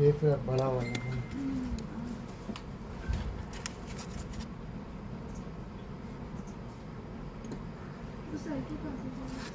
Safe है बड़ा वाला है। तो साइड